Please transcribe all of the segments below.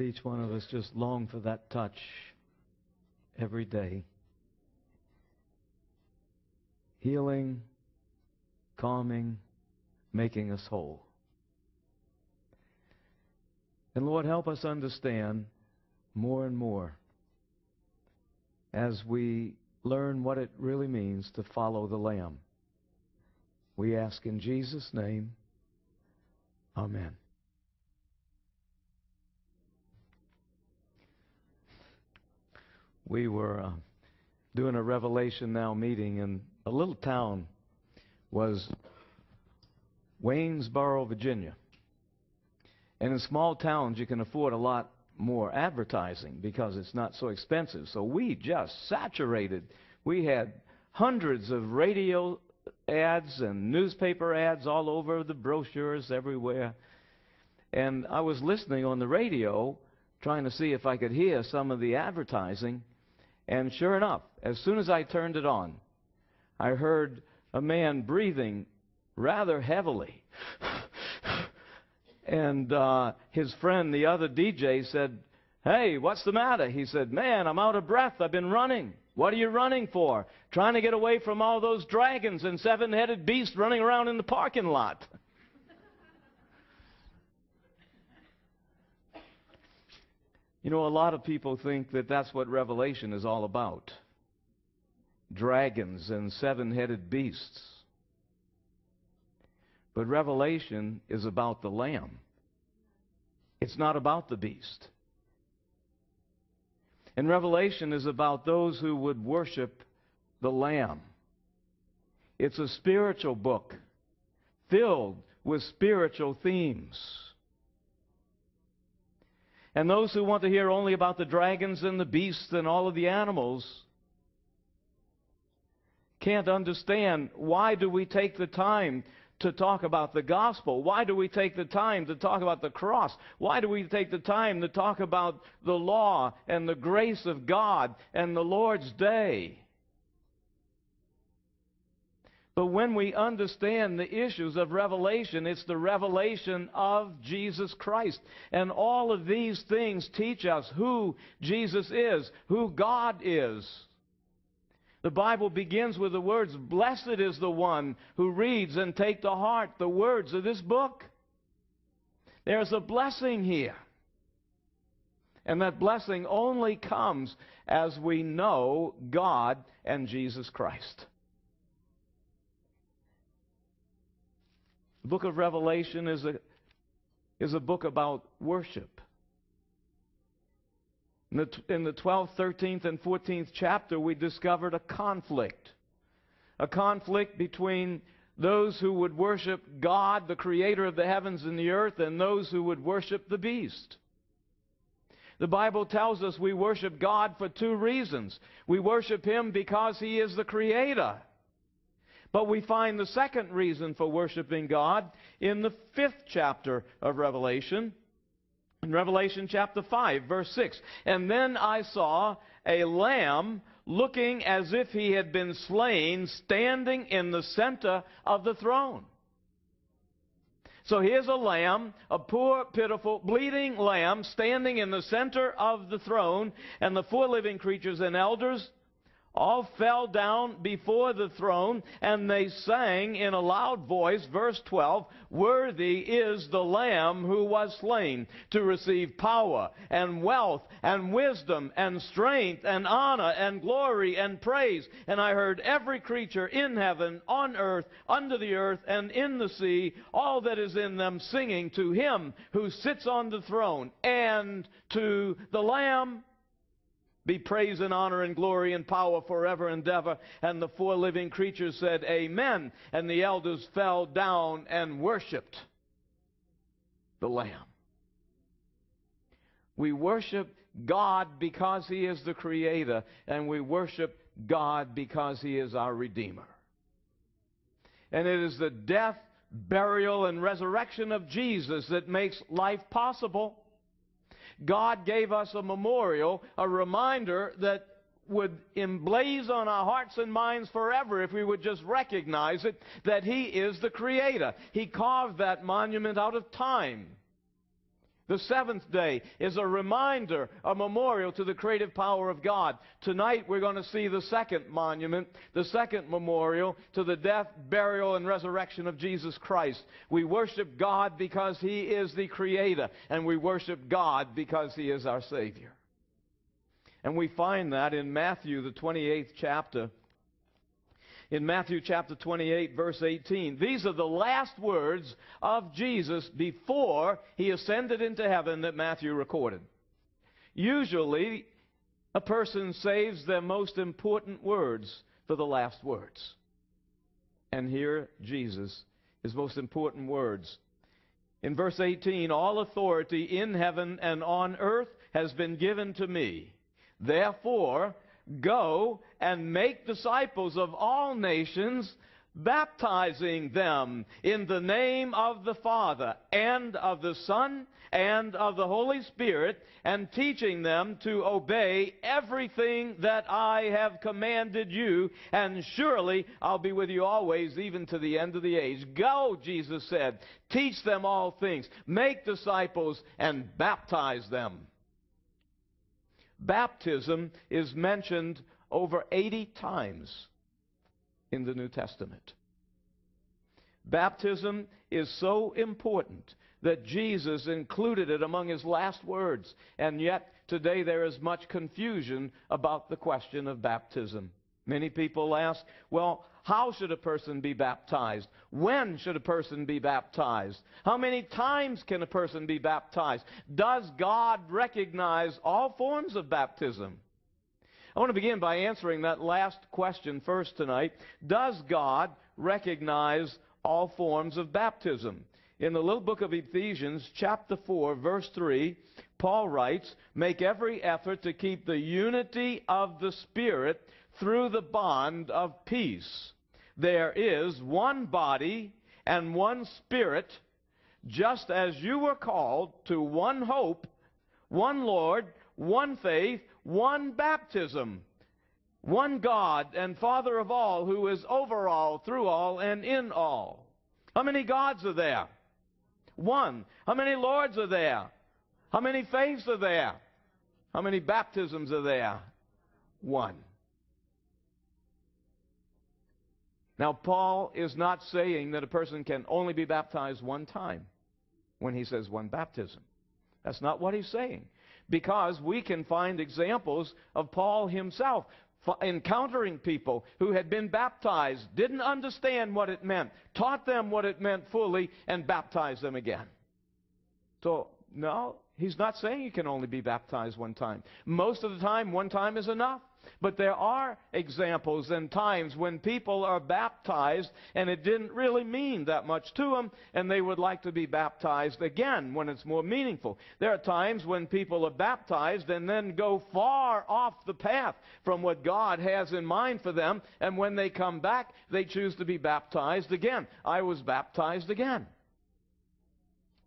Lord, each one of us just long for that touch every day. Healing, calming, making us whole. And Lord, help us understand more and more as we learn what it really means to follow the Lamb. We ask in Jesus' name, Amen. We were uh, doing a Revelation Now meeting, and a little town was Waynesboro, Virginia. And in small towns, you can afford a lot more advertising because it's not so expensive. So we just saturated. We had hundreds of radio ads and newspaper ads all over the brochures everywhere. And I was listening on the radio trying to see if I could hear some of the advertising. And sure enough, as soon as I turned it on, I heard a man breathing rather heavily. and uh, his friend, the other DJ, said, Hey, what's the matter? He said, Man, I'm out of breath. I've been running. What are you running for? Trying to get away from all those dragons and seven headed beasts running around in the parking lot. You know, a lot of people think that that's what Revelation is all about dragons and seven headed beasts. But Revelation is about the Lamb. It's not about the beast. And Revelation is about those who would worship the Lamb. It's a spiritual book filled with spiritual themes. And those who want to hear only about the dragons and the beasts and all of the animals can't understand why do we take the time to talk about the gospel? Why do we take the time to talk about the cross? Why do we take the time to talk about the law and the grace of God and the Lord's day? But when we understand the issues of revelation, it's the revelation of Jesus Christ. And all of these things teach us who Jesus is, who God is. The Bible begins with the words, Blessed is the one who reads and take to heart the words of this book. There's a blessing here. And that blessing only comes as we know God and Jesus Christ. The book of Revelation is a, is a book about worship. In the, in the 12th, 13th, and 14th chapter, we discovered a conflict. A conflict between those who would worship God, the creator of the heavens and the earth, and those who would worship the beast. The Bible tells us we worship God for two reasons. We worship Him because He is the Creator. But we find the second reason for worshiping God in the fifth chapter of Revelation. In Revelation chapter 5, verse 6. And then I saw a lamb looking as if he had been slain, standing in the center of the throne. So here's a lamb, a poor, pitiful, bleeding lamb, standing in the center of the throne, and the four living creatures and elders all fell down before the throne, and they sang in a loud voice, verse 12, Worthy is the Lamb who was slain to receive power and wealth and wisdom and strength and honor and glory and praise. And I heard every creature in heaven, on earth, under the earth, and in the sea, all that is in them, singing to him who sits on the throne and to the Lamb be praise and honor and glory and power forever and ever. And the four living creatures said, Amen. And the elders fell down and worshiped the Lamb. We worship God because He is the Creator, and we worship God because He is our Redeemer. And it is the death, burial, and resurrection of Jesus that makes life possible. God gave us a memorial, a reminder that would emblaze on our hearts and minds forever if we would just recognize it that He is the Creator. He carved that monument out of time. The seventh day is a reminder, a memorial to the creative power of God. Tonight we're going to see the second monument, the second memorial to the death, burial, and resurrection of Jesus Christ. We worship God because He is the Creator, and we worship God because He is our Savior. And we find that in Matthew, the 28th chapter, in Matthew chapter 28, verse 18. These are the last words of Jesus before he ascended into heaven that Matthew recorded. Usually, a person saves their most important words for the last words. And here, Jesus, his most important words. In verse 18, all authority in heaven and on earth has been given to me. Therefore, Go and make disciples of all nations, baptizing them in the name of the Father and of the Son and of the Holy Spirit, and teaching them to obey everything that I have commanded you, and surely I'll be with you always, even to the end of the age. Go, Jesus said, teach them all things, make disciples, and baptize them baptism is mentioned over 80 times in the New Testament. Baptism is so important that Jesus included it among his last words, and yet today there is much confusion about the question of baptism. Many people ask, well, how should a person be baptized? When should a person be baptized? How many times can a person be baptized? Does God recognize all forms of baptism? I want to begin by answering that last question first tonight. Does God recognize all forms of baptism? In the little book of Ephesians, chapter 4, verse 3, Paul writes, Make every effort to keep the unity of the Spirit through the bond of peace. There is one body and one spirit, just as you were called to one hope, one Lord, one faith, one baptism, one God and Father of all, who is over all, through all, and in all. How many gods are there? One. How many lords are there? How many faiths are there? How many baptisms are there? One. Now, Paul is not saying that a person can only be baptized one time when he says one baptism. That's not what he's saying. Because we can find examples of Paul himself encountering people who had been baptized, didn't understand what it meant, taught them what it meant fully, and baptized them again. So, no, he's not saying you can only be baptized one time. Most of the time, one time is enough. But there are examples and times when people are baptized and it didn't really mean that much to them and they would like to be baptized again when it's more meaningful. There are times when people are baptized and then go far off the path from what God has in mind for them and when they come back they choose to be baptized again. I was baptized again.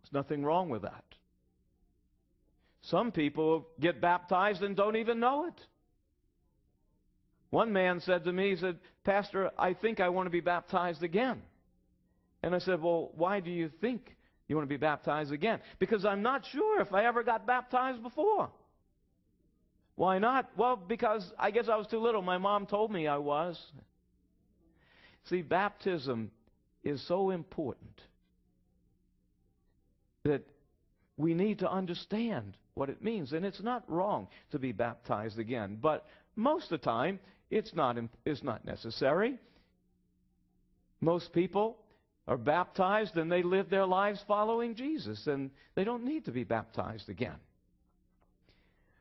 There's nothing wrong with that. Some people get baptized and don't even know it. One man said to me, he said, Pastor, I think I want to be baptized again. And I said, Well, why do you think you want to be baptized again? Because I'm not sure if I ever got baptized before. Why not? Well, because I guess I was too little. My mom told me I was. See, baptism is so important that we need to understand what it means. And it's not wrong to be baptized again. But most of the time, it's not, it's not necessary. Most people are baptized and they live their lives following Jesus, and they don't need to be baptized again.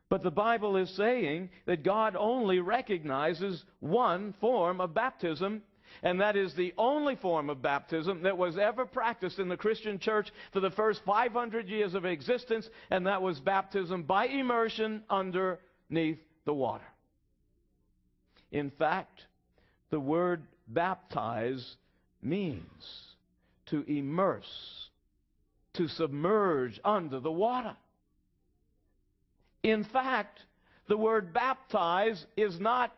But the Bible is saying that God only recognizes one form of baptism, and that is the only form of baptism that was ever practiced in the Christian church for the first 500 years of existence, and that was baptism by immersion underneath the water. In fact, the word baptize means to immerse, to submerge under the water. In fact, the word baptize is not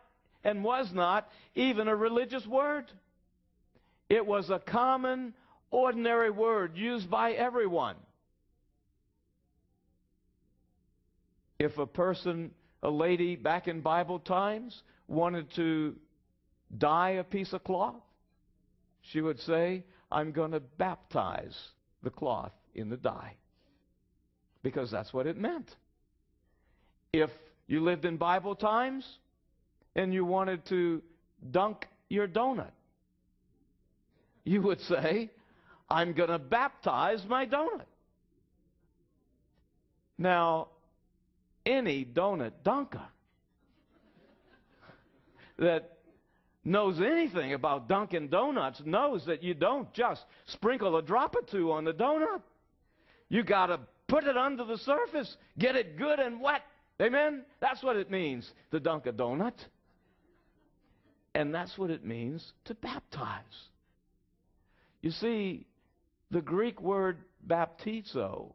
and was not even a religious word. It was a common, ordinary word used by everyone. If a person, a lady back in Bible times, wanted to dye a piece of cloth, she would say, I'm going to baptize the cloth in the dye. Because that's what it meant. If you lived in Bible times and you wanted to dunk your donut, you would say, I'm going to baptize my donut. Now, any donut dunker that knows anything about Dunkin' Donuts knows that you don't just sprinkle a drop or two on the donut. You got to put it under the surface, get it good and wet. Amen? That's what it means to dunk a donut. And that's what it means to baptize. You see, the Greek word baptizo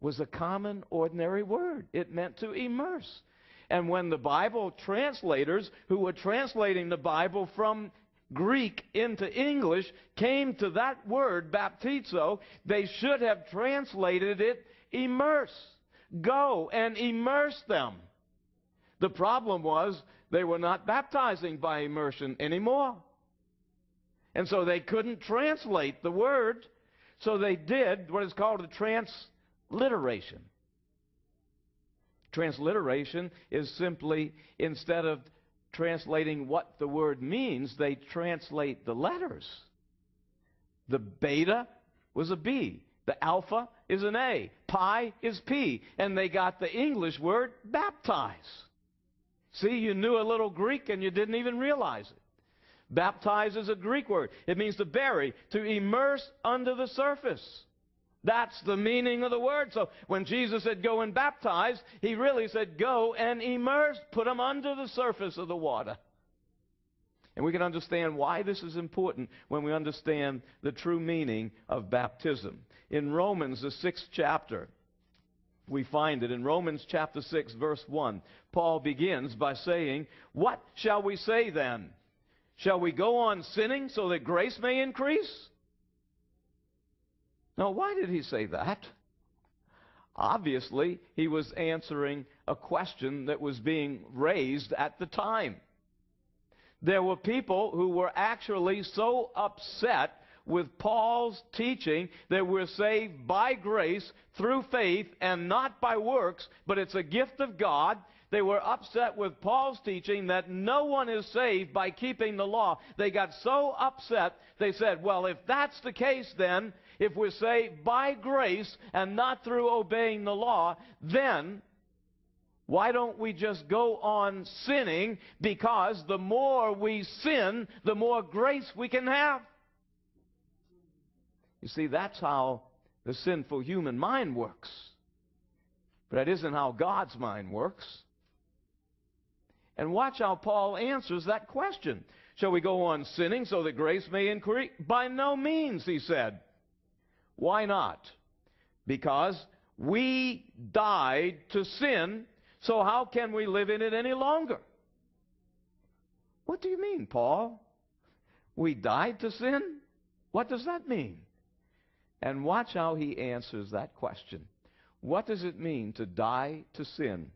was a common, ordinary word. It meant to immerse. And when the Bible translators who were translating the Bible from Greek into English came to that word, baptizo, they should have translated it immerse. Go and immerse them. The problem was they were not baptizing by immersion anymore. And so they couldn't translate the word, so they did what is called a transliteration. Transliteration is simply, instead of translating what the word means, they translate the letters. The beta was a B. The alpha is an A. Pi is P. And they got the English word baptize. See, you knew a little Greek and you didn't even realize it. Baptize is a Greek word. It means to bury, to immerse under the surface. That's the meaning of the word. So when Jesus said go and baptize, he really said go and immerse, put them under the surface of the water. And we can understand why this is important when we understand the true meaning of baptism. In Romans, the sixth chapter, we find it in Romans chapter 6, verse 1. Paul begins by saying, What shall we say then? Shall we go on sinning so that grace may increase? Now, why did he say that? Obviously, he was answering a question that was being raised at the time. There were people who were actually so upset with Paul's teaching that we're saved by grace through faith and not by works, but it's a gift of God. They were upset with Paul's teaching that no one is saved by keeping the law. They got so upset, they said, well, if that's the case, then, if we're saved by grace and not through obeying the law, then why don't we just go on sinning? Because the more we sin, the more grace we can have. You see, that's how the sinful human mind works. But that isn't how God's mind works. And watch how Paul answers that question. Shall we go on sinning so that grace may increase? By no means, he said. Why not? Because we died to sin, so how can we live in it any longer? What do you mean, Paul? We died to sin? What does that mean? And watch how he answers that question. What does it mean to die to sin?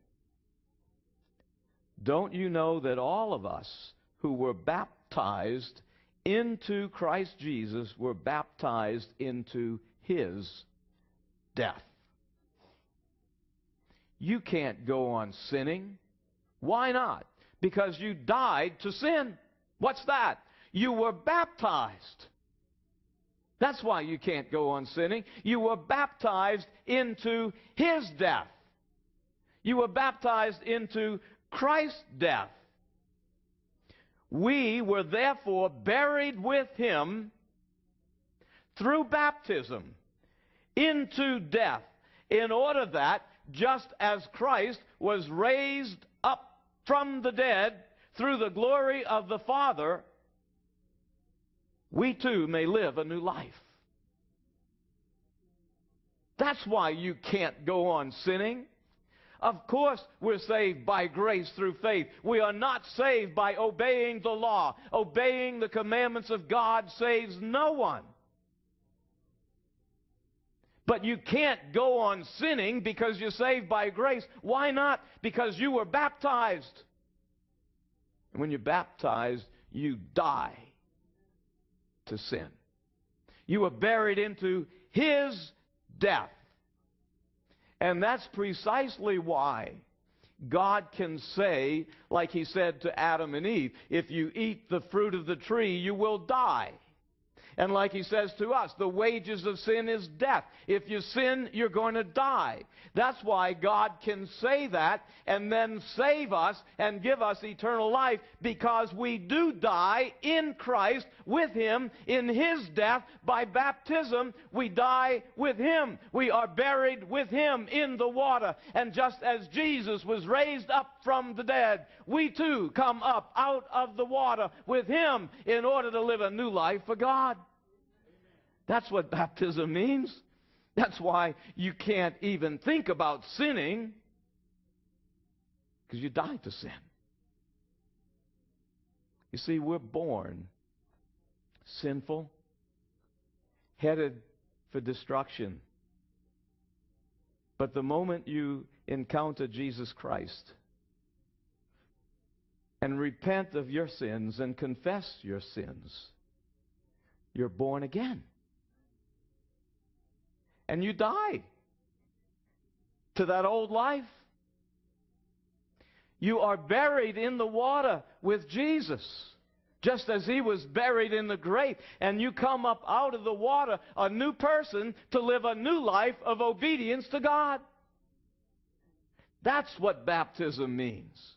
Don't you know that all of us who were baptized into Christ Jesus were baptized into his death? You can't go on sinning. Why not? Because you died to sin. What's that? You were baptized. That's why you can't go on sinning. You were baptized into his death. You were baptized into Christ's death. We were therefore buried with him through baptism into death, in order that, just as Christ was raised up from the dead through the glory of the Father, we too may live a new life. That's why you can't go on sinning. Of course, we're saved by grace through faith. We are not saved by obeying the law. Obeying the commandments of God saves no one. But you can't go on sinning because you're saved by grace. Why not? Because you were baptized. And when you're baptized, you die to sin. You were buried into his death. And that's precisely why God can say, like he said to Adam and Eve, if you eat the fruit of the tree, you will die. And like he says to us, the wages of sin is death. If you sin, you're going to die. That's why God can say that and then save us and give us eternal life because we do die in Christ with him in his death by baptism. We die with him. We are buried with him in the water. And just as Jesus was raised up from the dead, we too come up out of the water with him in order to live a new life for God. That's what baptism means. That's why you can't even think about sinning because you died to sin. You see, we're born sinful, headed for destruction. But the moment you encounter Jesus Christ and repent of your sins and confess your sins, you're born again and you die to that old life. You are buried in the water with Jesus, just as he was buried in the grave. And you come up out of the water a new person to live a new life of obedience to God. That's what baptism means.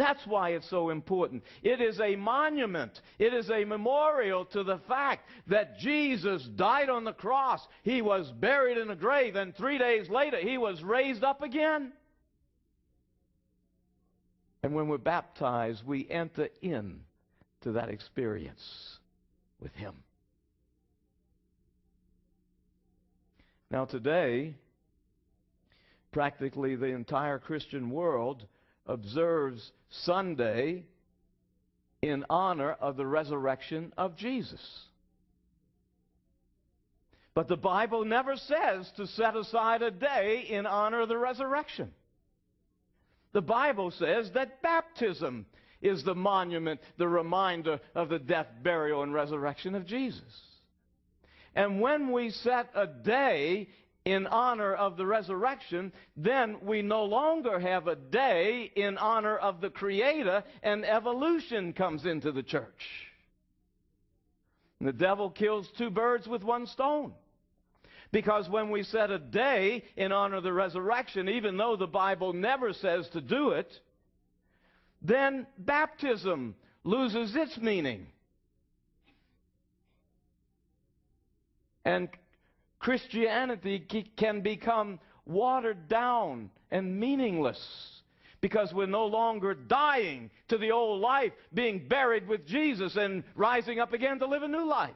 That's why it's so important. It is a monument. It is a memorial to the fact that Jesus died on the cross. He was buried in a grave, and three days later, he was raised up again. And when we're baptized, we enter in to that experience with him. Now, today, practically the entire Christian world observes Sunday in honor of the resurrection of Jesus. But the Bible never says to set aside a day in honor of the resurrection. The Bible says that baptism is the monument, the reminder of the death, burial, and resurrection of Jesus. And when we set a day in honor of the resurrection, then we no longer have a day in honor of the Creator, and evolution comes into the church. The devil kills two birds with one stone. Because when we set a day in honor of the resurrection, even though the Bible never says to do it, then baptism loses its meaning. And Christianity can become watered down and meaningless because we're no longer dying to the old life, being buried with Jesus and rising up again to live a new life.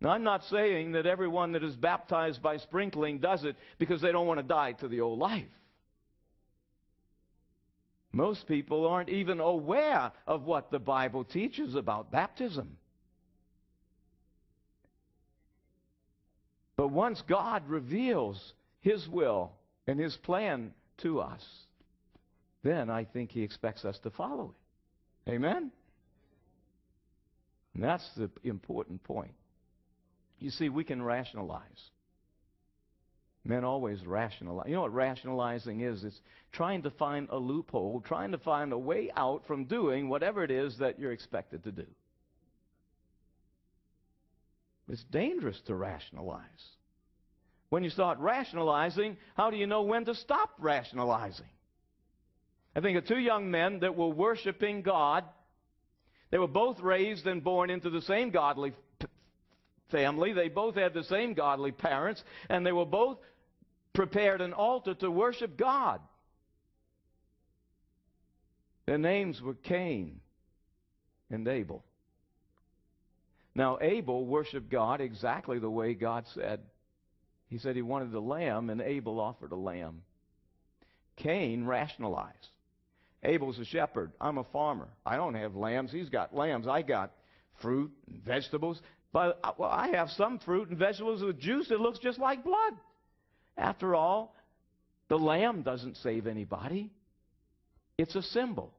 Now, I'm not saying that everyone that is baptized by sprinkling does it because they don't want to die to the old life. Most people aren't even aware of what the Bible teaches about baptism. But once God reveals His will and His plan to us, then I think He expects us to follow it. Amen? And that's the important point. You see, we can rationalize. Men always rationalize. You know what rationalizing is? It's trying to find a loophole, trying to find a way out from doing whatever it is that you're expected to do. It's dangerous to rationalize. When you start rationalizing, how do you know when to stop rationalizing? I think of two young men that were worshiping God. They were both raised and born into the same godly family. They both had the same godly parents, and they were both prepared an altar to worship God. Their names were Cain and Abel. Now, Abel worshiped God exactly the way God said. He said he wanted a lamb, and Abel offered a lamb. Cain rationalized. Abel's a shepherd. I'm a farmer. I don't have lambs. He's got lambs. I got fruit and vegetables. But, uh, well, I have some fruit and vegetables with juice that looks just like blood. After all, the lamb doesn't save anybody. It's a symbol.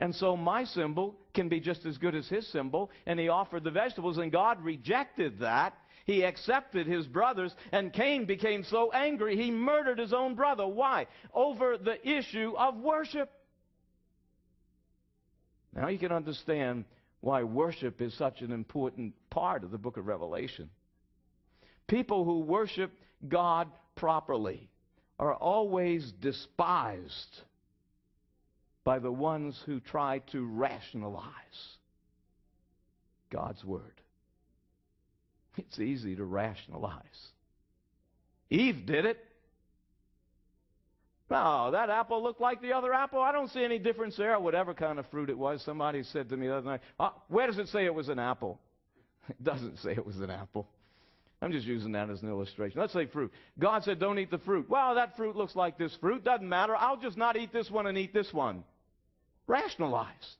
And so my symbol can be just as good as his symbol. And he offered the vegetables, and God rejected that. He accepted his brothers, and Cain became so angry he murdered his own brother. Why? Over the issue of worship. Now you can understand why worship is such an important part of the book of Revelation. People who worship God properly are always despised by the ones who try to rationalize God's Word. It's easy to rationalize. Eve did it. Oh, that apple looked like the other apple. I don't see any difference there. Whatever kind of fruit it was. Somebody said to me the other night, oh, where does it say it was an apple? It doesn't say it was an apple. I'm just using that as an illustration. Let's say fruit. God said, don't eat the fruit. Well, that fruit looks like this fruit. Doesn't matter. I'll just not eat this one and eat this one. Rationalize.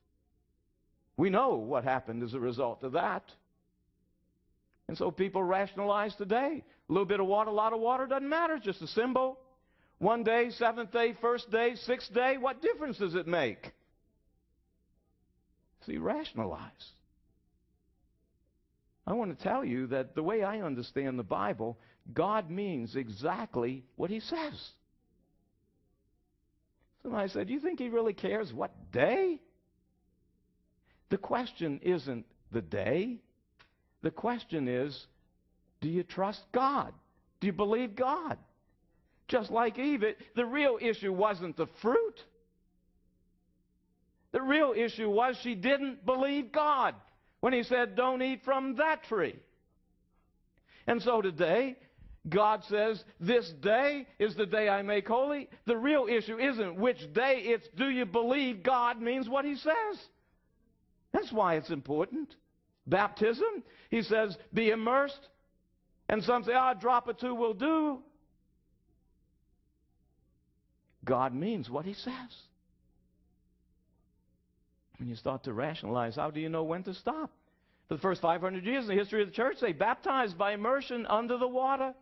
We know what happened as a result of that. And so people rationalize today. A little bit of water, a lot of water, doesn't matter. It's just a symbol. One day, seventh day, first day, sixth day, what difference does it make? See, rationalize. I want to tell you that the way I understand the Bible, God means exactly what He says. Somebody said, Do you think He really cares what day? The question isn't the day. The question is, do you trust God? Do you believe God? just like Eve. It, the real issue wasn't the fruit. The real issue was she didn't believe God when he said, Don't eat from that tree. And so today, God says, This day is the day I make holy. The real issue isn't which day, it's do you believe God means what he says? That's why it's important. Baptism, he says, be immersed. And some say, oh, a drop or two will do. God means what he says. When you start to rationalize, how do you know when to stop? For the first 500 years in the history of the church, they baptized by immersion under the water.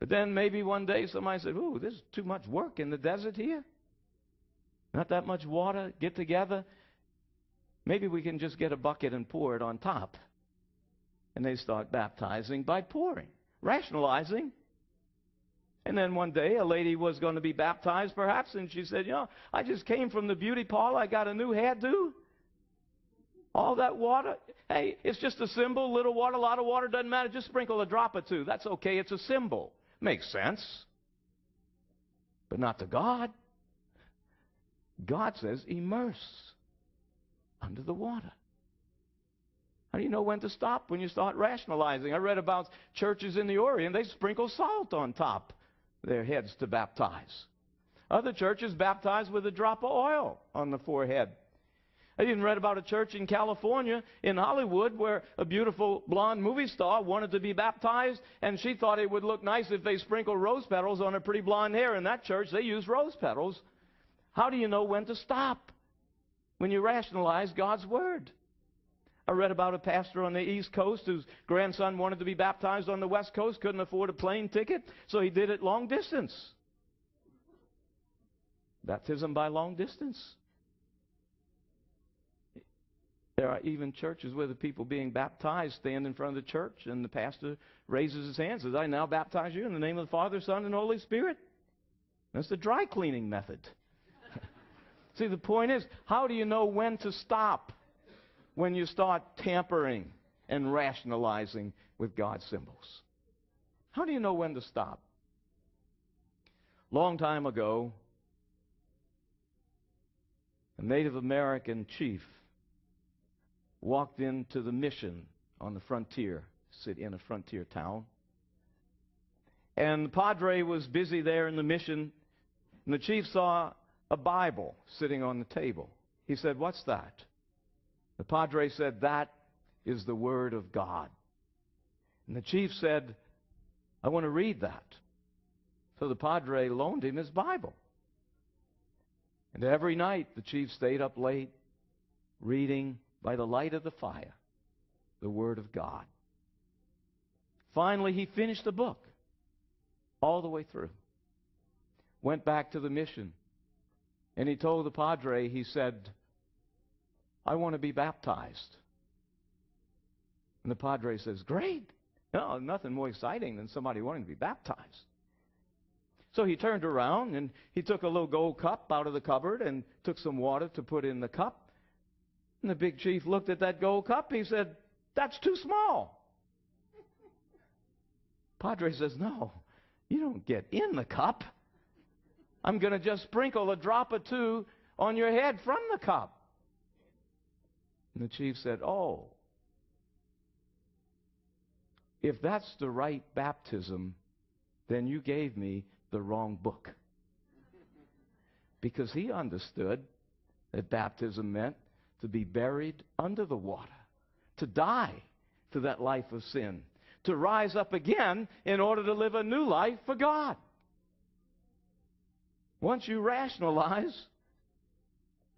But then maybe one day somebody said, Ooh, there's too much work in the desert here. Not that much water. Get together. Maybe we can just get a bucket and pour it on top. And they start baptizing by pouring, rationalizing. And then one day, a lady was going to be baptized, perhaps, and she said, You know, I just came from the beauty parlor. I got a new hairdo. All that water, hey, it's just a symbol. Little water, a lot of water, doesn't matter. Just sprinkle a drop or two. That's okay. It's a symbol. Makes sense. But not to God. God says, immerse under the water. How do you know when to stop? When you start rationalizing. I read about churches in the Orient, they sprinkle salt on top their heads to baptize. Other churches baptize with a drop of oil on the forehead. I even read about a church in California, in Hollywood, where a beautiful blonde movie star wanted to be baptized, and she thought it would look nice if they sprinkled rose petals on her pretty blonde hair. In that church, they use rose petals. How do you know when to stop? When you rationalize God's Word. I read about a pastor on the East Coast whose grandson wanted to be baptized on the West Coast, couldn't afford a plane ticket, so he did it long distance. Baptism by long distance. There are even churches where the people being baptized stand in front of the church and the pastor raises his hands and says, I now baptize you in the name of the Father, Son, and Holy Spirit. That's the dry cleaning method. See, the point is, how do you know when to stop? When you start tampering and rationalizing with God's symbols. How do you know when to stop? Long time ago, a Native American chief walked into the mission on the frontier, sit in a frontier town. And the padre was busy there in the mission, and the chief saw a Bible sitting on the table. He said, What's that? The padre said, That is the Word of God. And the chief said, I want to read that. So the padre loaned him his Bible. And every night the chief stayed up late reading by the light of the fire. the Word of God. Finally, he finished the book all the way through. Went back to the mission. And he told the padre, he said, I want to be baptized. And the padre says, Great. No, nothing more exciting than somebody wanting to be baptized. So he turned around and he took a little gold cup out of the cupboard and took some water to put in the cup. And the big chief looked at that gold cup. He said, That's too small. Padre says, No, you don't get in the cup. I'm going to just sprinkle a drop or two on your head from the cup. And the chief said, Oh, if that's the right baptism, then you gave me the wrong book. Because he understood that baptism meant to be buried under the water, to die to that life of sin, to rise up again in order to live a new life for God. Once you rationalize,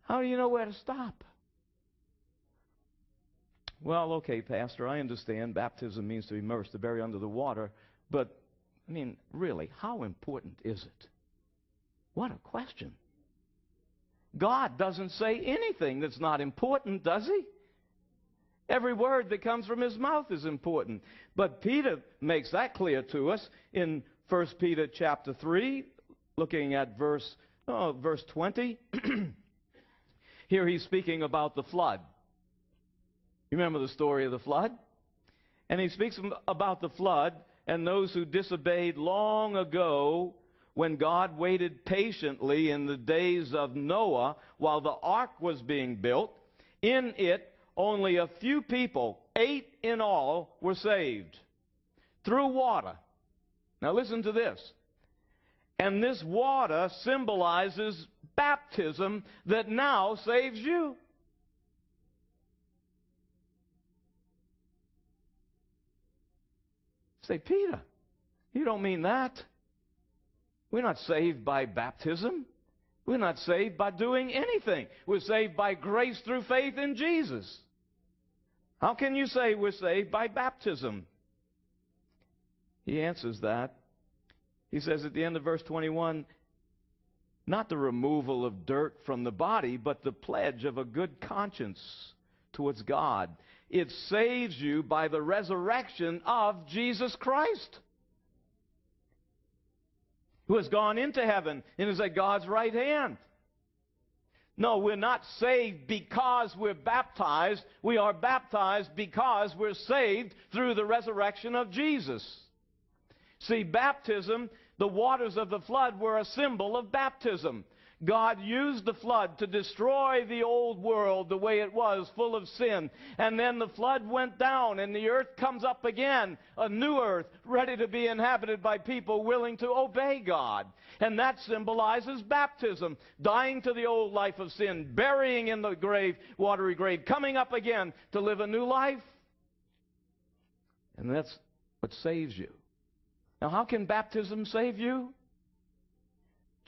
how do you know where to stop? Well, okay, Pastor, I understand baptism means to immerse, to bury under the water, but, I mean, really, how important is it? What a question. God doesn't say anything that's not important, does he? Every word that comes from his mouth is important. But Peter makes that clear to us in 1 Peter chapter 3, looking at verse, oh, verse 20. Here he's speaking about the flood. You remember the story of the flood? And he speaks about the flood and those who disobeyed long ago when God waited patiently in the days of Noah while the ark was being built. In it, only a few people, eight in all, were saved through water. Now listen to this. And this water symbolizes baptism that now saves you. Say, Peter, you don't mean that. We're not saved by baptism. We're not saved by doing anything. We're saved by grace through faith in Jesus. How can you say we're saved by baptism? He answers that. He says at the end of verse 21 not the removal of dirt from the body, but the pledge of a good conscience towards God. It saves you by the resurrection of Jesus Christ, who has gone into heaven and is at God's right hand. No, we're not saved because we're baptized. We are baptized because we're saved through the resurrection of Jesus. See, baptism, the waters of the flood were a symbol of baptism. God used the flood to destroy the old world the way it was, full of sin. And then the flood went down, and the earth comes up again, a new earth, ready to be inhabited by people willing to obey God. And that symbolizes baptism, dying to the old life of sin, burying in the grave, watery grave, coming up again to live a new life. And that's what saves you. Now, how can baptism save you?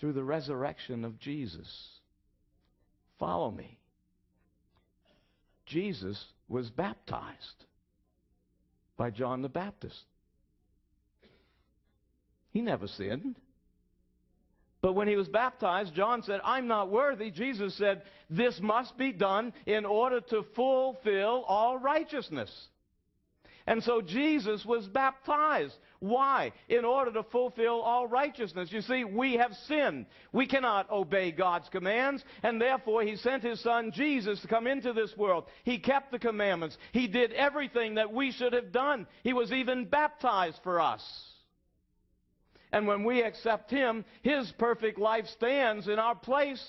Through the resurrection of Jesus. Follow me. Jesus was baptized by John the Baptist. He never sinned. But when he was baptized, John said, I'm not worthy. Jesus said, This must be done in order to fulfill all righteousness. And so Jesus was baptized. Why? In order to fulfill all righteousness. You see, we have sinned. We cannot obey God's commands, and therefore He sent His Son Jesus to come into this world. He kept the commandments. He did everything that we should have done. He was even baptized for us. And when we accept Him, His perfect life stands in our place.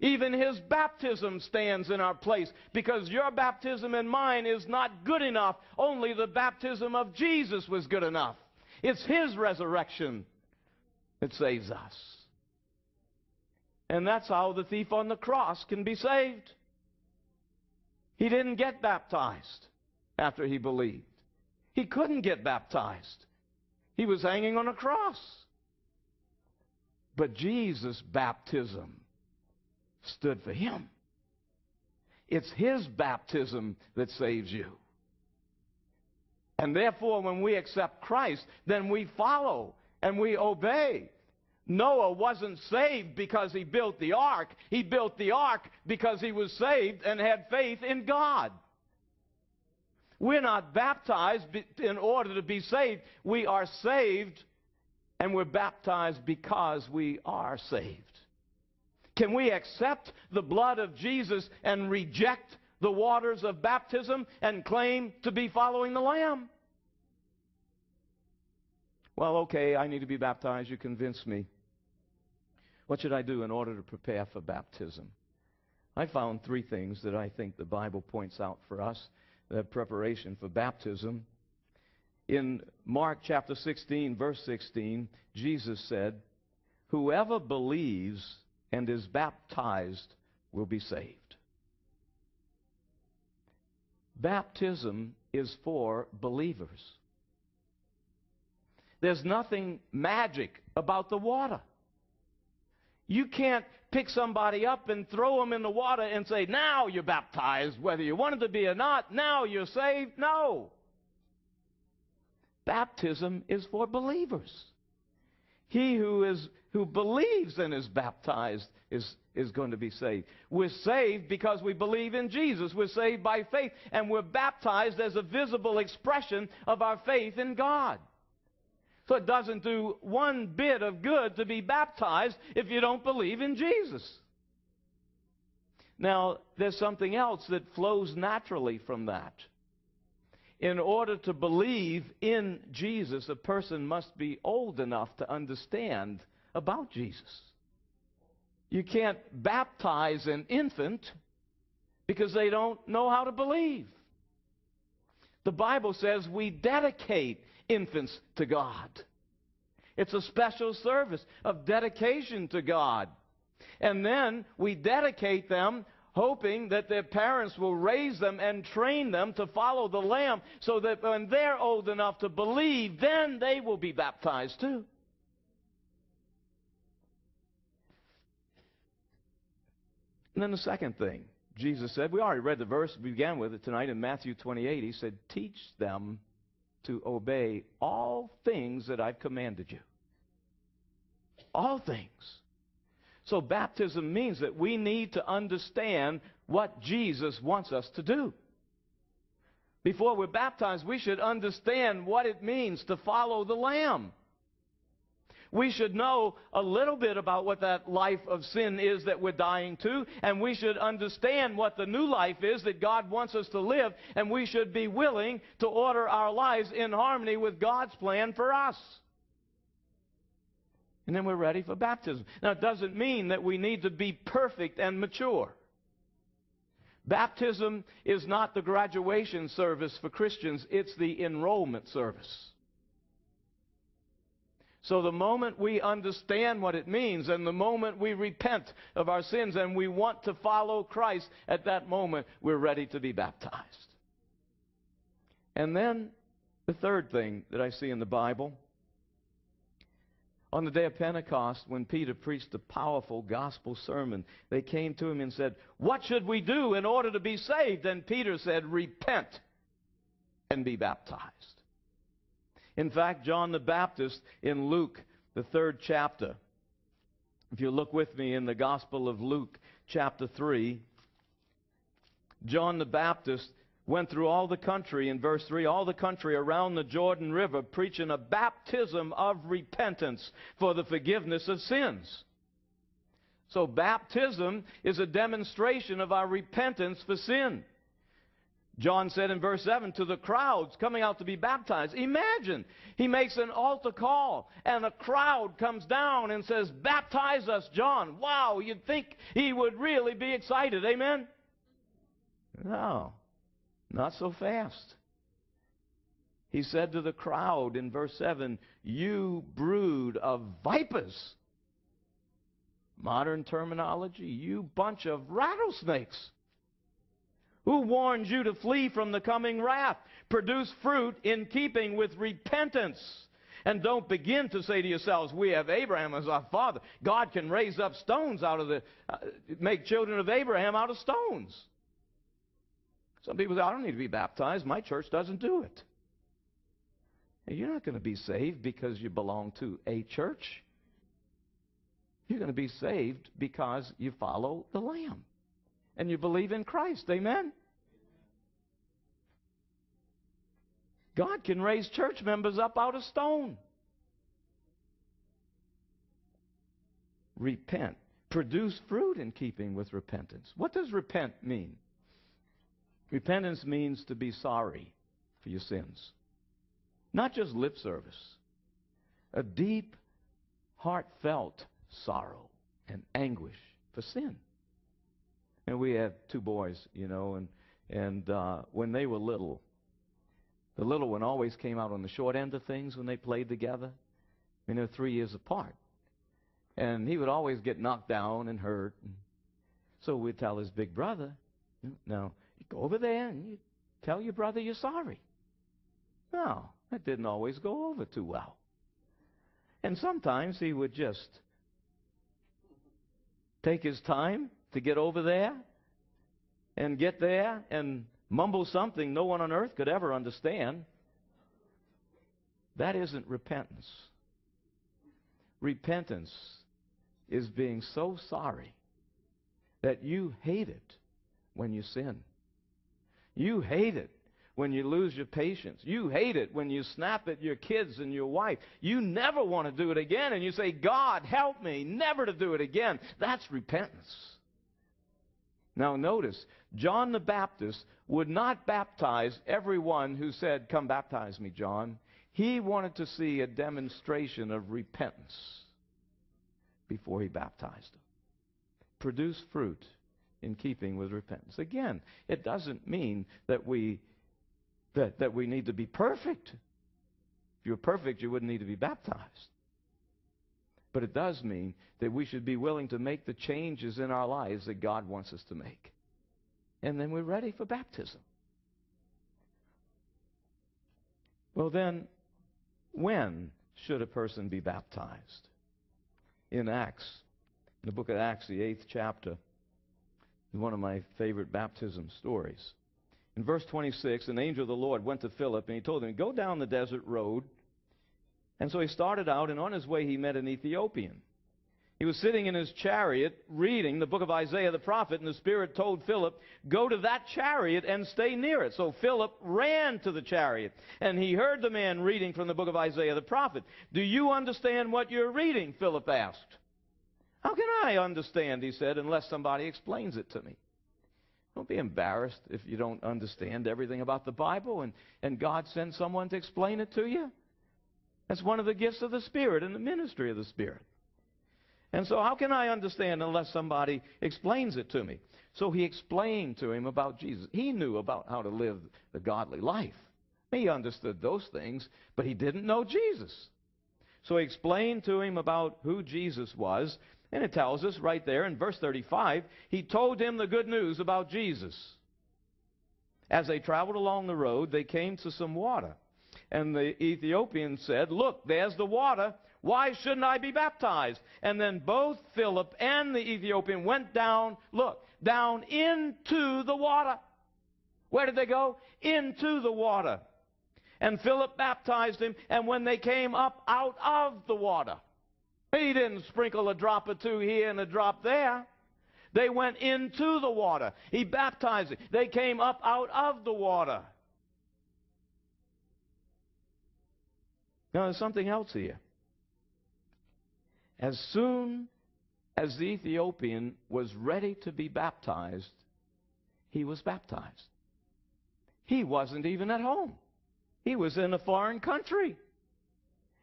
Even his baptism stands in our place because your baptism and mine is not good enough. Only the baptism of Jesus was good enough. It's his resurrection that saves us. And that's how the thief on the cross can be saved. He didn't get baptized after he believed. He couldn't get baptized. He was hanging on a cross. But Jesus' baptism stood for him. It's his baptism that saves you. And therefore, when we accept Christ, then we follow and we obey. Noah wasn't saved because he built the ark. He built the ark because he was saved and had faith in God. We're not baptized in order to be saved. We are saved and we're baptized because we are saved. Can we accept the blood of Jesus and reject the waters of baptism and claim to be following the Lamb? Well, okay, I need to be baptized. You convince me. What should I do in order to prepare for baptism? I found three things that I think the Bible points out for us that preparation for baptism. In Mark chapter 16, verse 16, Jesus said, Whoever believes and is baptized will be saved. Baptism is for believers. There's nothing magic about the water. You can't pick somebody up and throw them in the water and say, now you're baptized, whether you wanted to be or not, now you're saved. No. Baptism is for believers. He who is who believes and is baptized is, is going to be saved. We're saved because we believe in Jesus. We're saved by faith, and we're baptized as a visible expression of our faith in God. So it doesn't do one bit of good to be baptized if you don't believe in Jesus. Now, there's something else that flows naturally from that. In order to believe in Jesus, a person must be old enough to understand about Jesus. You can't baptize an infant because they don't know how to believe. The Bible says we dedicate infants to God. It's a special service of dedication to God. And then we dedicate them hoping that their parents will raise them and train them to follow the Lamb so that when they're old enough to believe, then they will be baptized too. And then the second thing, Jesus said, we already read the verse, we began with it tonight in Matthew 28. He said, Teach them to obey all things that I've commanded you. All things. So baptism means that we need to understand what Jesus wants us to do. Before we're baptized, we should understand what it means to follow the Lamb. We should know a little bit about what that life of sin is that we're dying to, and we should understand what the new life is that God wants us to live, and we should be willing to order our lives in harmony with God's plan for us and then we're ready for baptism. Now, it doesn't mean that we need to be perfect and mature. Baptism is not the graduation service for Christians, it's the enrollment service. So, the moment we understand what it means, and the moment we repent of our sins and we want to follow Christ, at that moment we're ready to be baptized. And then the third thing that I see in the Bible on the day of Pentecost, when Peter preached a powerful gospel sermon, they came to him and said, What should we do in order to be saved? And Peter said, Repent and be baptized. In fact, John the Baptist in Luke, the third chapter, if you look with me in the Gospel of Luke, chapter 3, John the Baptist went through all the country, in verse 3, all the country around the Jordan River, preaching a baptism of repentance for the forgiveness of sins. So, baptism is a demonstration of our repentance for sin. John said in verse 7 to the crowds coming out to be baptized. Imagine, he makes an altar call, and a crowd comes down and says, Baptize us, John. Wow, you'd think he would really be excited. Amen? No. Not so fast. He said to the crowd in verse 7, You brood of vipers. Modern terminology, you bunch of rattlesnakes. Who warned you to flee from the coming wrath? Produce fruit in keeping with repentance. And don't begin to say to yourselves, We have Abraham as our father. God can raise up stones out of the, uh, make children of Abraham out of stones. Some people say, I don't need to be baptized. My church doesn't do it. You're not going to be saved because you belong to a church. You're going to be saved because you follow the Lamb and you believe in Christ. Amen? God can raise church members up out of stone. Repent. Produce fruit in keeping with repentance. What does repent mean? Repentance means to be sorry for your sins. Not just lip service. A deep, heartfelt sorrow and anguish for sin. And we had two boys, you know, and and uh, when they were little, the little one always came out on the short end of things when they played together. I mean, they're three years apart, and he would always get knocked down and hurt. So we'd tell his big brother, "Now you go over there and you tell your brother you're sorry." No, that didn't always go over too well. And sometimes he would just take his time to get over there and get there and mumble something no one on earth could ever understand. That isn't repentance. Repentance is being so sorry that you hate it when you sin. You hate it when you lose your patience. You hate it when you snap at your kids and your wife. You never want to do it again, and you say, God, help me never to do it again. That's repentance. Now, notice, John the Baptist would not baptize everyone who said, Come baptize me, John. He wanted to see a demonstration of repentance before he baptized them. Produce fruit in keeping with repentance. Again, it doesn't mean that we that, that we need to be perfect. If you were perfect, you wouldn't need to be baptized. But it does mean that we should be willing to make the changes in our lives that God wants us to make. And then we're ready for baptism. Well, then, when should a person be baptized? In Acts, in the book of Acts, the eighth chapter, is one of my favorite baptism stories. In verse 26, an angel of the Lord went to Philip and he told him, Go down the desert road. And so he started out, and on his way he met an Ethiopian. He was sitting in his chariot reading the book of Isaiah the prophet, and the Spirit told Philip, Go to that chariot and stay near it. So Philip ran to the chariot, and he heard the man reading from the book of Isaiah the prophet. Do you understand what you're reading? Philip asked. How can I understand, he said, unless somebody explains it to me? Don't be embarrassed if you don't understand everything about the Bible and, and God sends someone to explain it to you. That's one of the gifts of the Spirit and the ministry of the Spirit. And so, how can I understand unless somebody explains it to me? So, he explained to him about Jesus. He knew about how to live the godly life. He understood those things, but he didn't know Jesus. So, he explained to him about who Jesus was and it tells us right there in verse 35 he told him the good news about Jesus. As they traveled along the road, they came to some water. And the Ethiopian said, Look, there's the water. Why shouldn't I be baptized? And then both Philip and the Ethiopian went down, look, down into the water. Where did they go? Into the water. And Philip baptized him, and when they came up out of the water, he didn't sprinkle a drop or two here and a drop there. They went into the water. He baptized them. They came up out of the water. Now, there's something else here. As soon as the Ethiopian was ready to be baptized, he was baptized. He wasn't even at home, he was in a foreign country.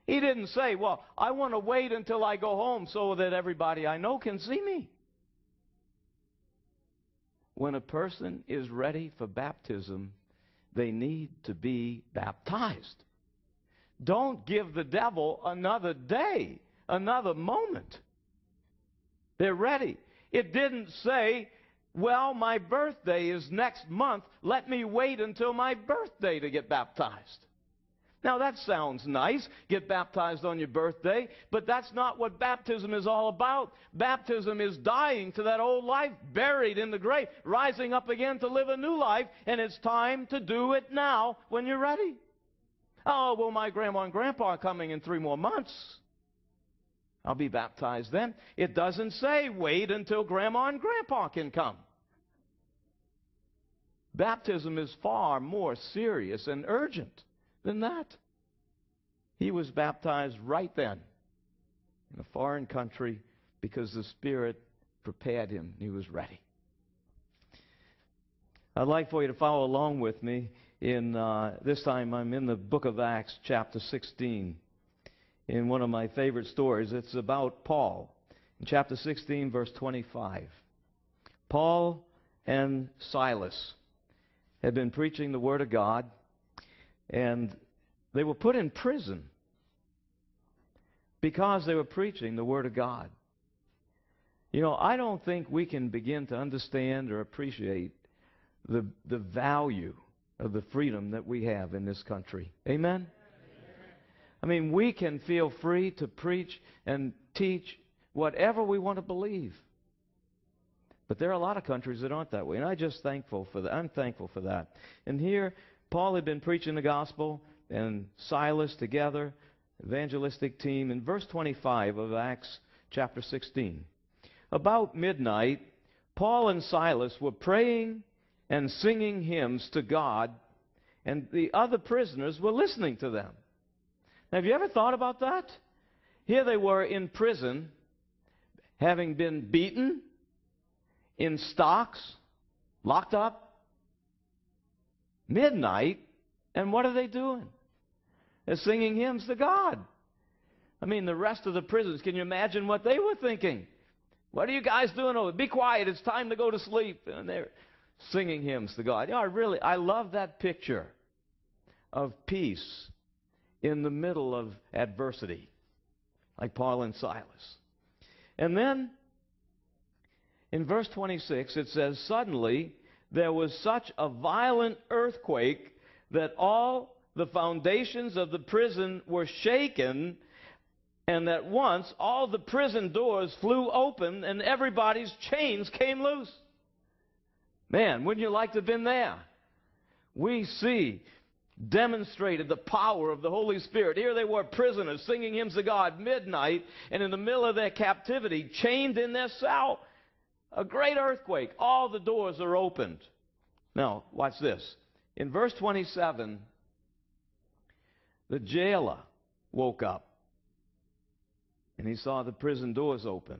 He didn't say, Well, I want to wait until I go home so that everybody I know can see me. When a person is ready for baptism, they need to be baptized. Don't give the devil another day, another moment. They're ready. It didn't say, well, my birthday is next month. Let me wait until my birthday to get baptized. Now, that sounds nice, get baptized on your birthday, but that's not what baptism is all about. Baptism is dying to that old life, buried in the grave, rising up again to live a new life, and it's time to do it now when you're ready. Oh, well, my grandma and grandpa are coming in three more months. I'll be baptized then. It doesn't say wait until grandma and grandpa can come. Baptism is far more serious and urgent than that. He was baptized right then in a foreign country because the Spirit prepared him. He was ready. I'd like for you to follow along with me in uh, this time I'm in the book of Acts, chapter 16, in one of my favorite stories. It's about Paul. In chapter 16, verse 25. Paul and Silas had been preaching the Word of God, and they were put in prison because they were preaching the Word of God. You know, I don't think we can begin to understand or appreciate the, the value of the freedom that we have in this country. Amen? I mean, we can feel free to preach and teach whatever we want to believe. But there are a lot of countries that aren't that way, and I'm just thankful for that. I'm thankful for that. And here, Paul had been preaching the gospel, and Silas together, evangelistic team. In verse 25 of Acts chapter 16, about midnight, Paul and Silas were praying and singing hymns to God, and the other prisoners were listening to them. Now, have you ever thought about that? Here they were in prison, having been beaten, in stocks, locked up, midnight, and what are they doing? They're singing hymns to God. I mean, the rest of the prisoners, can you imagine what they were thinking? What are you guys doing over? Be quiet, it's time to go to sleep. And they're singing hymns to God. I really, I love that picture of peace in the middle of adversity, like Paul and Silas. And then in verse 26, it says, Suddenly there was such a violent earthquake that all the foundations of the prison were shaken, and at once all the prison doors flew open and everybody's chains came loose. Man, wouldn't you like to have been there? We see demonstrated the power of the Holy Spirit. Here they were prisoners singing hymns to God midnight, and in the middle of their captivity, chained in their cell. A great earthquake. All the doors are opened. Now, watch this. In verse 27, the jailer woke up and he saw the prison doors open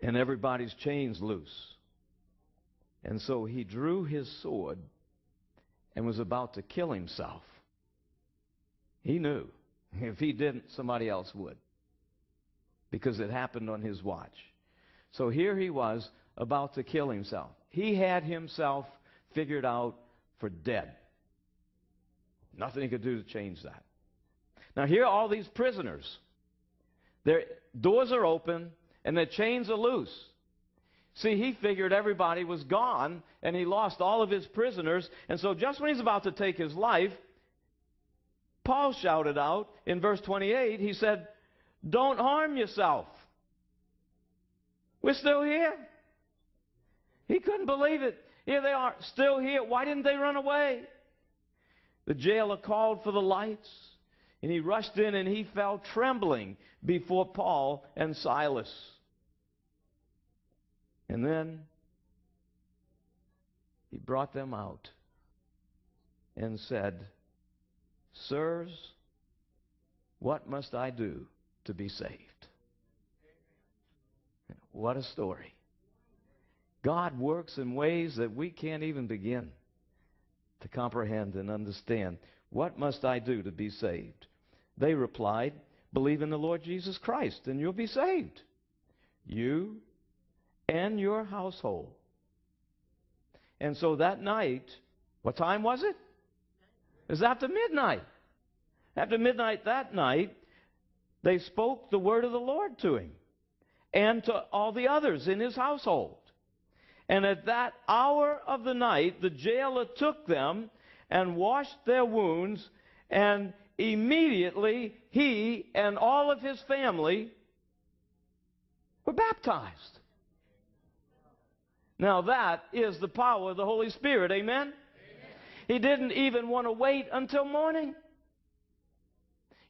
and everybody's chains loose. And so he drew his sword and was about to kill himself. He knew if he didn't, somebody else would because it happened on his watch. So here he was about to kill himself. He had himself figured out for dead. Nothing he could do to change that. Now, here are all these prisoners. Their doors are open and their chains are loose. See, he figured everybody was gone and he lost all of his prisoners. And so, just when he's about to take his life, Paul shouted out in verse 28, he said, Don't harm yourself. We're still here. He couldn't believe it. Here they are, still here. Why didn't they run away? The jailer called for the lights, and he rushed in and he fell trembling before Paul and Silas. And then he brought them out and said, Sirs, what must I do to be saved? What a story. God works in ways that we can't even begin to comprehend and understand. What must I do to be saved? They replied, Believe in the Lord Jesus Christ, and you'll be saved. You and your household. And so that night, what time was it? It was after midnight. After midnight that night, they spoke the word of the Lord to him and to all the others in his household. And at that hour of the night, the jailer took them and washed their wounds, and immediately he and all of his family were baptized. Now, that is the power of the Holy Spirit. Amen? Amen? He didn't even want to wait until morning.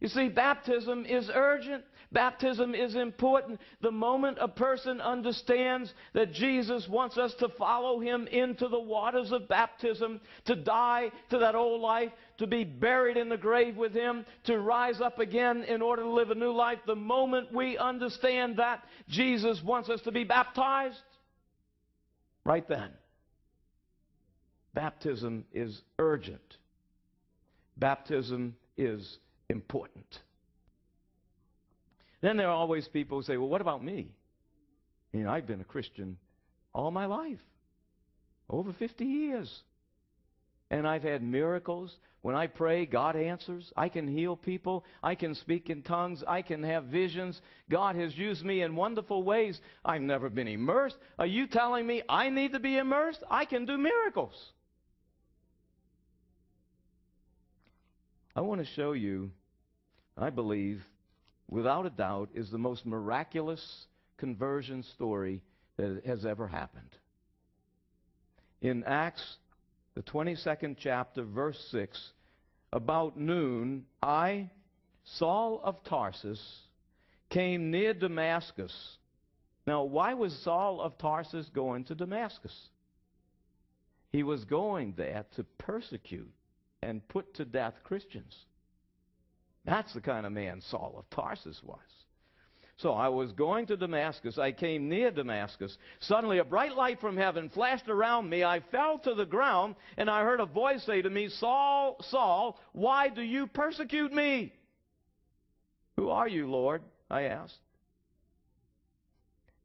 You see, baptism is urgent. Baptism is important. The moment a person understands that Jesus wants us to follow him into the waters of baptism, to die to that old life, to be buried in the grave with him, to rise up again in order to live a new life, the moment we understand that Jesus wants us to be baptized, right then, baptism is urgent. Baptism is important. Then there are always people who say, well, what about me? You know, I've been a Christian all my life, over 50 years. And I've had miracles. When I pray, God answers. I can heal people. I can speak in tongues. I can have visions. God has used me in wonderful ways. I've never been immersed. Are you telling me I need to be immersed? I can do miracles. I want to show you, I believe, without a doubt, is the most miraculous conversion story that has ever happened. In Acts, the 22nd chapter, verse 6, about noon, I, Saul of Tarsus, came near Damascus. Now, why was Saul of Tarsus going to Damascus? He was going there to persecute and put to death Christians. That's the kind of man Saul of Tarsus was. So I was going to Damascus. I came near Damascus. Suddenly, a bright light from heaven flashed around me. I fell to the ground, and I heard a voice say to me, Saul, Saul, why do you persecute me? Who are you, Lord? I asked.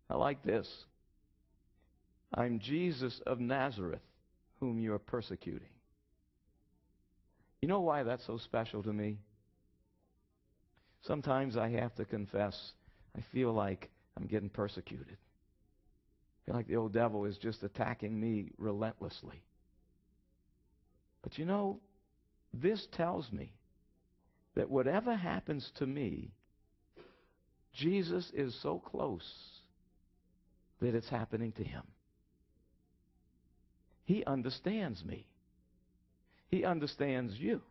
I like this. I'm Jesus of Nazareth, whom you are persecuting. You know why that's so special to me? Sometimes I have to confess, I feel like I'm getting persecuted. I feel like the old devil is just attacking me relentlessly. But you know, this tells me that whatever happens to me, Jesus is so close that it's happening to him. He understands me. He understands you.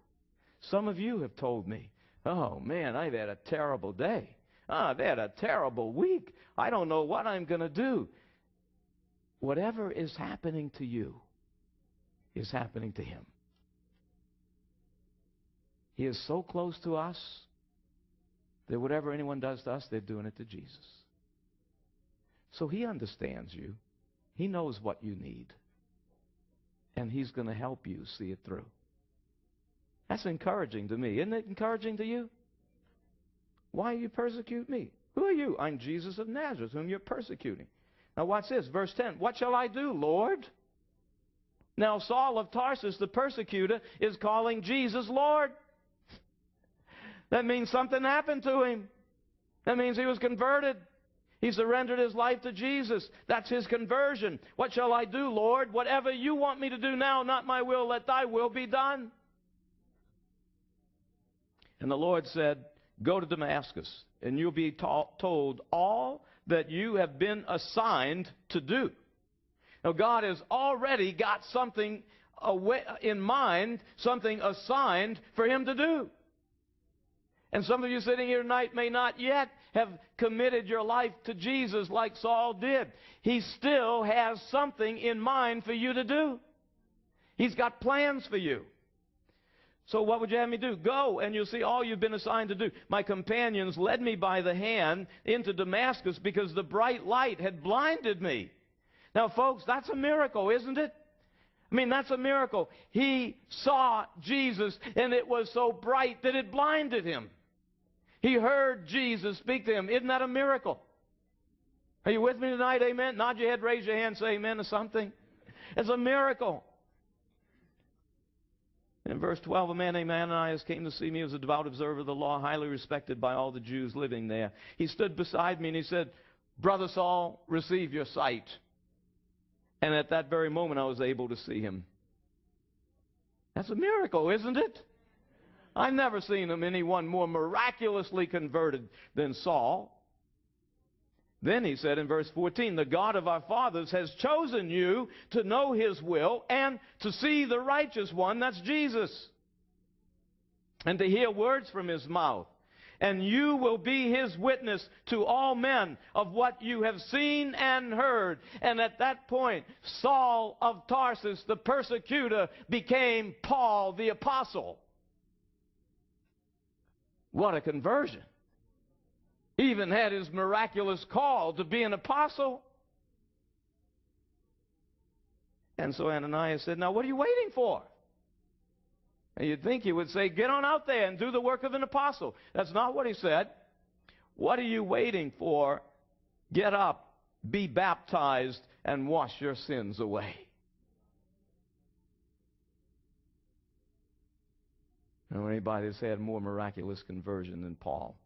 Some of you have told me, Oh, man, I've had a terrible day. Oh, I've had a terrible week. I don't know what I'm going to do. Whatever is happening to you is happening to him. He is so close to us that whatever anyone does to us, they're doing it to Jesus. So he understands you. He knows what you need. And he's going to help you see it through. That's encouraging to me. Isn't it encouraging to you? Why you persecute me? Who are you? I'm Jesus of Nazareth, whom you're persecuting. Now watch this, verse 10. What shall I do, Lord? Now Saul of Tarsus, the persecutor, is calling Jesus Lord. That means something happened to him. That means he was converted. He surrendered his life to Jesus. That's his conversion. What shall I do, Lord? Whatever you want me to do now, not my will, let thy will be done. And the Lord said, Go to Damascus, and you'll be told all that you have been assigned to do. Now, God has already got something in mind, something assigned for Him to do. And some of you sitting here tonight may not yet have committed your life to Jesus like Saul did. He still has something in mind for you to do. He's got plans for you. So what would you have me do? Go, and you'll see all you've been assigned to do. My companions led me by the hand into Damascus because the bright light had blinded me. Now, folks, that's a miracle, isn't it? I mean, that's a miracle. He saw Jesus, and it was so bright that it blinded him. He heard Jesus speak to him. Isn't that a miracle? Are you with me tonight? Amen. Nod your head, raise your hand, say amen to something. It's a miracle. In verse 12, a man named Ananias came to see me. Was a devout observer of the law, highly respected by all the Jews living there. He stood beside me and he said, Brother Saul, receive your sight. And at that very moment, I was able to see him. That's a miracle, isn't it? I've never seen anyone more miraculously converted than Saul. Then he said in verse 14, The God of our fathers has chosen you to know his will and to see the righteous one, that's Jesus, and to hear words from his mouth. And you will be his witness to all men of what you have seen and heard. And at that point, Saul of Tarsus, the persecutor, became Paul the apostle. What a conversion! Even had his miraculous call to be an apostle. And so Ananias said, Now, what are you waiting for? And you'd think he would say, Get on out there and do the work of an apostle. That's not what he said. What are you waiting for? Get up, be baptized, and wash your sins away. Know anybody that's had more miraculous conversion than Paul?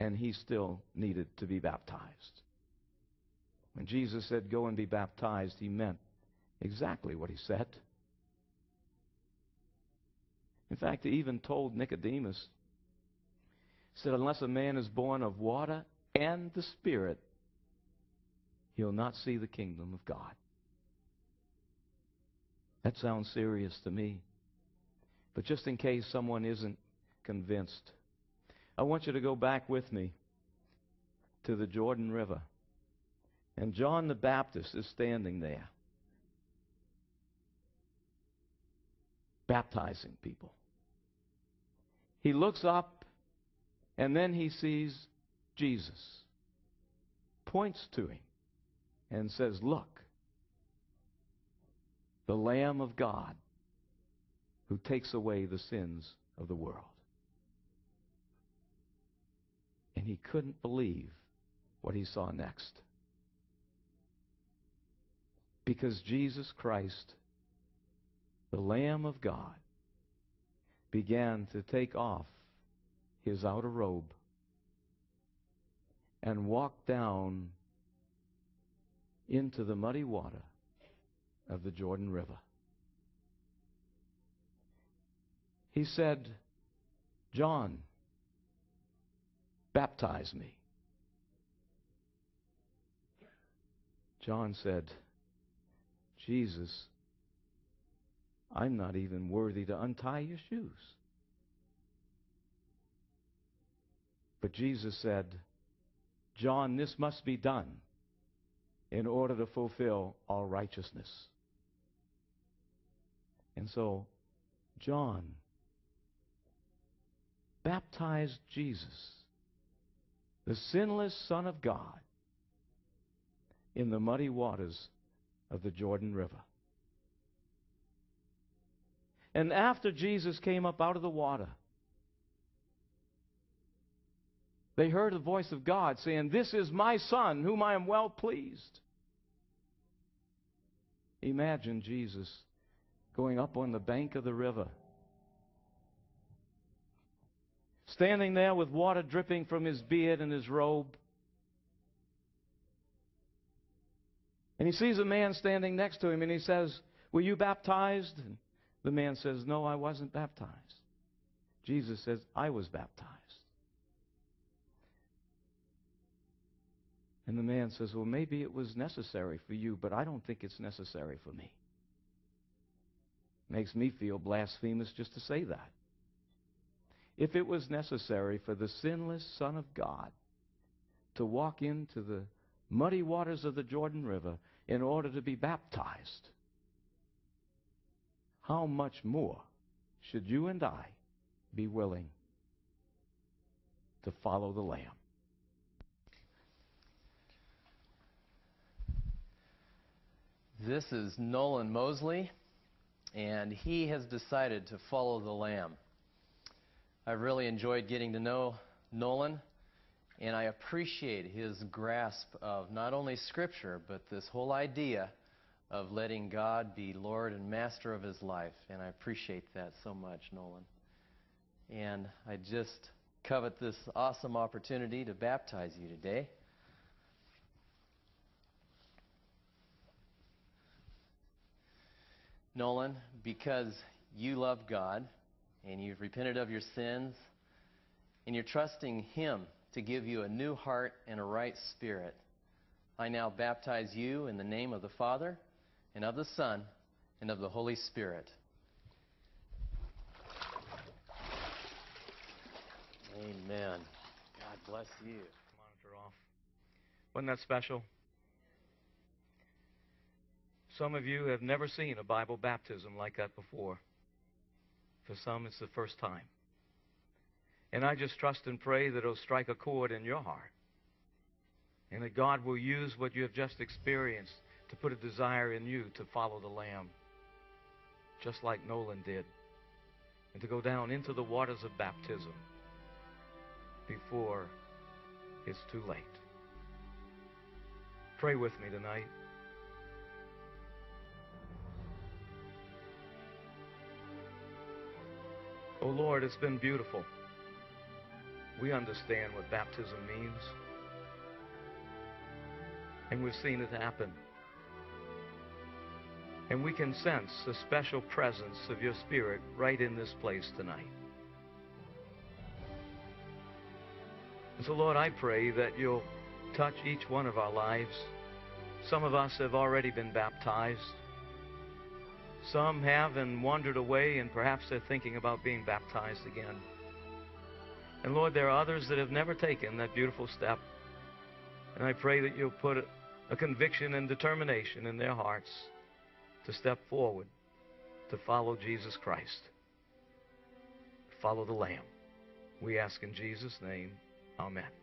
And he still needed to be baptized. When Jesus said, Go and be baptized, he meant exactly what he said. In fact, he even told Nicodemus, said, Unless a man is born of water and the Spirit, he'll not see the kingdom of God. That sounds serious to me. But just in case someone isn't convinced, I want you to go back with me to the Jordan River. And John the Baptist is standing there, baptizing people. He looks up, and then he sees Jesus, points to him, and says, Look, the Lamb of God who takes away the sins of the world. And he couldn't believe what he saw next. Because Jesus Christ, the Lamb of God, began to take off his outer robe and walk down into the muddy water of the Jordan River. He said, John, Baptize me. John said, Jesus, I'm not even worthy to untie your shoes. But Jesus said, John, this must be done in order to fulfill all righteousness. And so, John baptized Jesus the sinless Son of God, in the muddy waters of the Jordan River. And after Jesus came up out of the water, they heard the voice of God saying, This is my Son, whom I am well pleased. Imagine Jesus going up on the bank of the river standing there with water dripping from his beard and his robe. And he sees a man standing next to him and he says, Were you baptized? And the man says, No, I wasn't baptized. Jesus says, I was baptized. And the man says, Well, maybe it was necessary for you, but I don't think it's necessary for me. Makes me feel blasphemous just to say that if it was necessary for the sinless Son of God to walk into the muddy waters of the Jordan River in order to be baptized, how much more should you and I be willing to follow the Lamb? This is Nolan Mosley, and he has decided to follow the Lamb. I've really enjoyed getting to know Nolan, and I appreciate his grasp of not only Scripture, but this whole idea of letting God be Lord and Master of his life. And I appreciate that so much, Nolan. And I just covet this awesome opportunity to baptize you today. Nolan, because you love God and you've repented of your sins, and you're trusting Him to give you a new heart and a right spirit. I now baptize you in the name of the Father, and of the Son, and of the Holy Spirit. Amen. God bless you. Monitor off. Wasn't that special? Some of you have never seen a Bible baptism like that before. For some, it's the first time. And I just trust and pray that it'll strike a chord in your heart. And that God will use what you have just experienced to put a desire in you to follow the Lamb, just like Nolan did, and to go down into the waters of baptism before it's too late. Pray with me tonight. Oh Lord, it's been beautiful. We understand what baptism means. And we've seen it happen. And we can sense the special presence of your Spirit right in this place tonight. And so, Lord, I pray that you'll touch each one of our lives. Some of us have already been baptized. Some have and wandered away, and perhaps they're thinking about being baptized again. And Lord, there are others that have never taken that beautiful step. And I pray that you'll put a, conviction and determination in their hearts to step forward to follow Jesus Christ, follow the Lamb. We ask in Jesus' name, Amen.